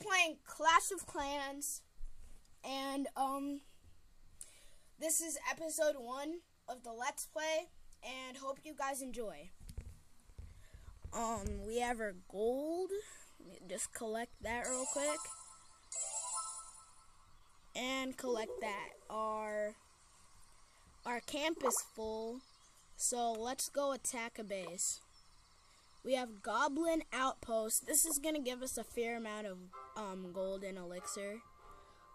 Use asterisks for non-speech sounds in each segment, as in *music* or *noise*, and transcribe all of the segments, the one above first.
playing Clash of Clans, and um, this is episode one of the Let's Play, and hope you guys enjoy. Um, we have our gold. Just collect that real quick, and collect that. Our our camp is full, so let's go attack a base. We have Goblin Outpost. This is going to give us a fair amount of um, gold and elixir.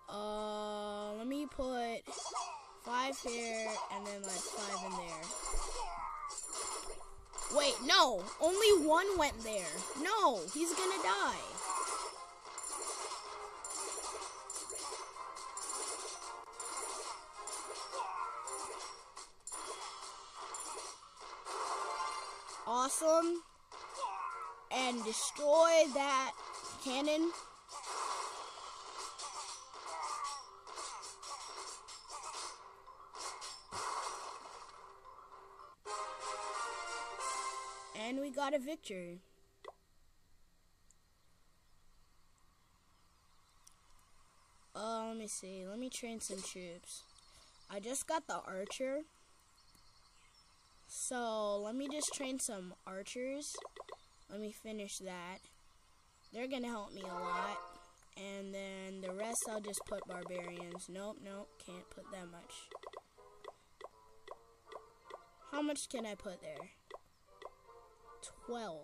Uh, let me put five here and then like five in there. Wait, no! Only one went there. No, he's gonna die. Awesome and destroy that cannon. And we got a victory. Uh, let me see. Let me train some troops. I just got the archer. So, let me just train some archers. Let me finish that. They're going to help me a lot. And then the rest I'll just put barbarians. Nope, nope, can't put that much. How much can I put there? 12.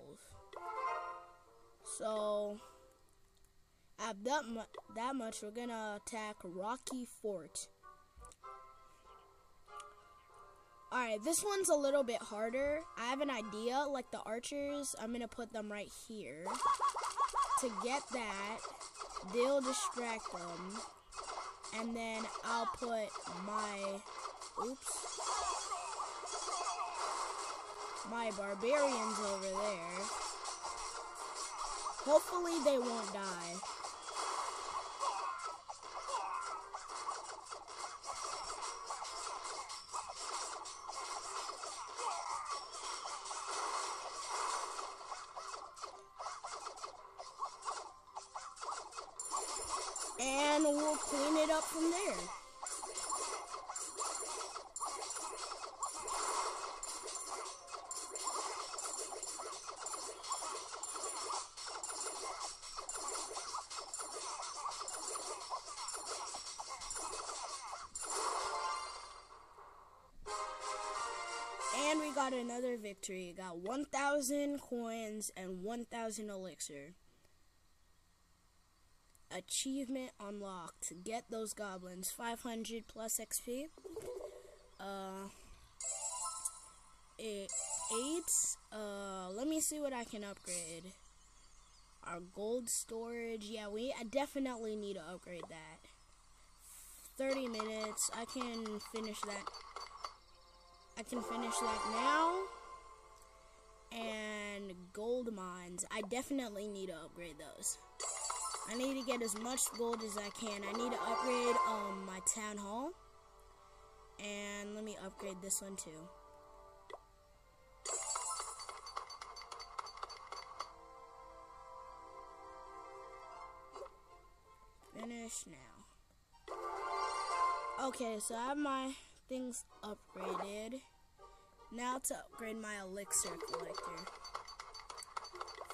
So, at that, mu that much, we're going to attack Rocky Fort. Alright, this one's a little bit harder. I have an idea, like the archers, I'm going to put them right here. To get that, they'll distract them. And then I'll put my, oops, my barbarians over there. Hopefully they won't die. Up from there. And we got another victory. Got 1,000 coins and 1,000 elixir. Achievement unlocked. Get those goblins. 500 plus XP. Uh, it, eight. Uh, let me see what I can upgrade. Our gold storage. Yeah, we I definitely need to upgrade that. 30 minutes. I can finish that. I can finish that now. And gold mines. I definitely need to upgrade those. I need to get as much gold as I can. I need to upgrade um, my town hall. And let me upgrade this one too. Finish now. Okay, so I have my things upgraded. Now to upgrade my elixir collector.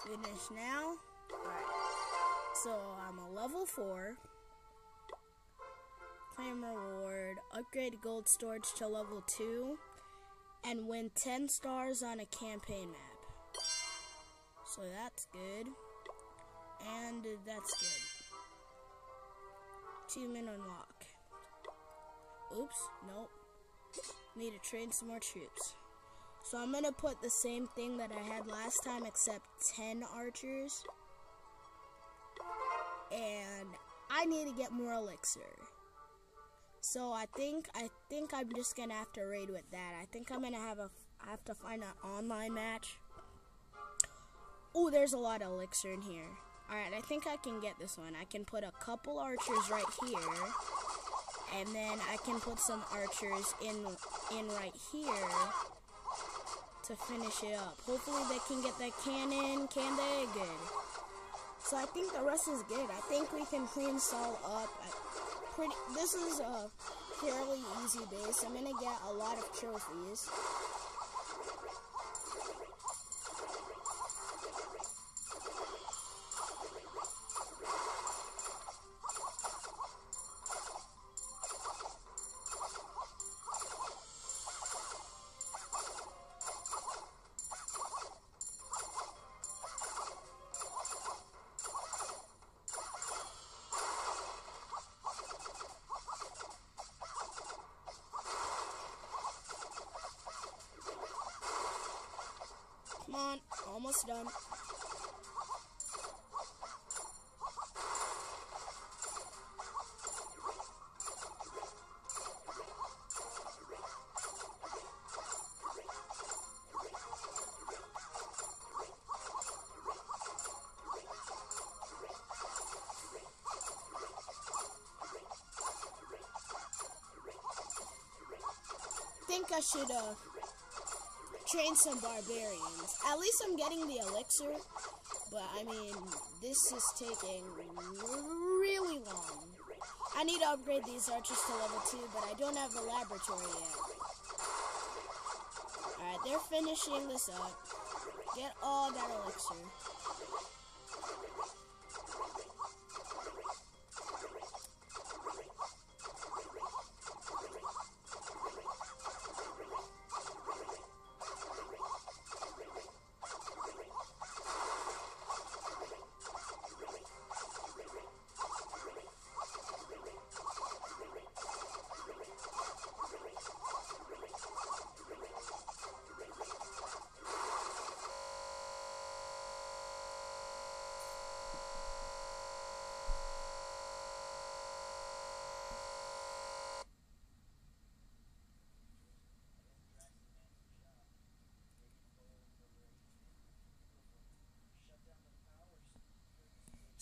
Finish now. Alright. So I'm a level 4. Claim reward. Upgrade gold storage to level 2. And win 10 stars on a campaign map. So that's good. And that's good. Achievement unlock. Oops, nope. Need to train some more troops. So I'm going to put the same thing that I had last time except 10 archers and I need to get more elixir. So I think I think I'm just gonna have to raid with that. I think I'm gonna have a I have to find an online match. Oh, there's a lot of elixir in here. Alright, I think I can get this one. I can put a couple archers right here. And then I can put some archers in in right here to finish it up. Hopefully they can get that cannon. Can they? Good. So I think the rest is good. I think we can clean Saul up. Pretty. This is a fairly easy base. I'm gonna get a lot of trophies. Come on, almost done. think I should uh train some barbarians. At least I'm getting the elixir, but I mean, this is taking really long. I need to upgrade these archers to level 2, but I don't have the laboratory yet. Alright, they're finishing this up. Get all that elixir.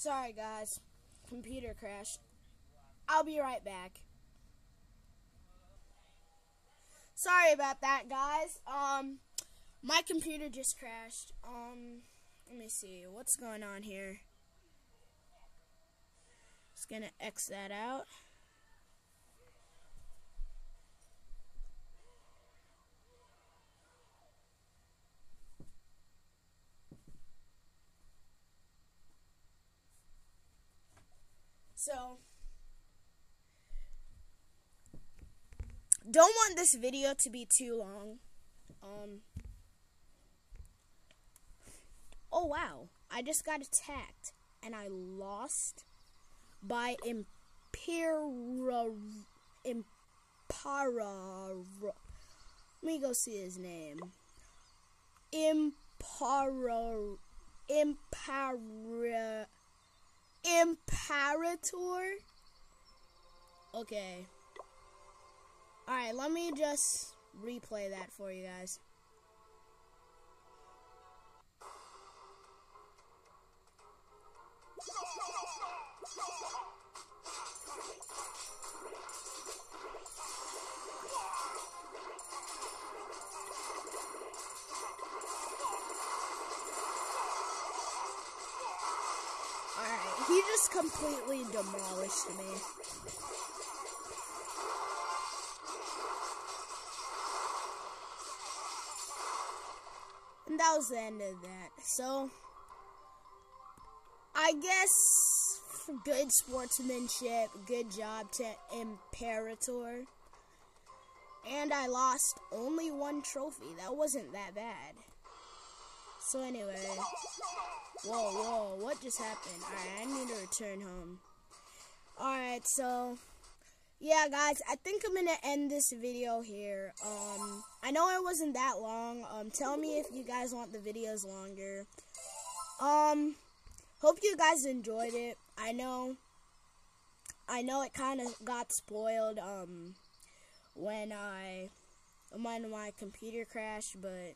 Sorry, guys. Computer crashed. I'll be right back. Sorry about that, guys. Um, my computer just crashed. Um, let me see. What's going on here? Just gonna X that out. So, don't want this video to be too long. Um, oh wow, I just got attacked and I lost by Impera Impara. Let me go see his name. Impara Impara Imperator? Okay. Alright, let me just replay that for you guys. *laughs* completely demolished me. And that was the end of that. So, I guess good sportsmanship, good job to Imperator. And I lost only one trophy. That wasn't that bad. So anyway, whoa, whoa, what just happened? Alright, I need to return home. Alright, so, yeah, guys, I think I'm going to end this video here. Um, I know it wasn't that long. Um, tell me if you guys want the videos longer. Um, hope you guys enjoyed it. I know, I know it kind of got spoiled, um, when I, when my computer crashed, but